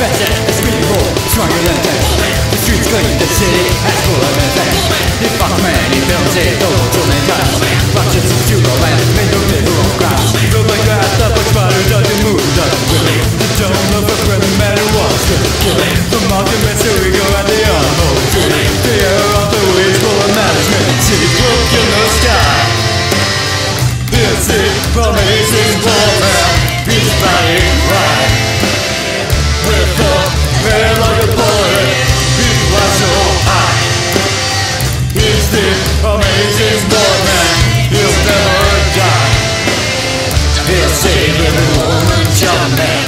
Faster as we stronger than The streets clean, the city has full of effect The fuck man, he films it, though, till they die Watches the studio and make a little cry Feel like I have stuff, spider doesn't move, doesn't really The tone of a friend matter what's gonna kill The mob and mystery go at the armhole, The air off the waves full of management City broken the sky This is amazing. your man.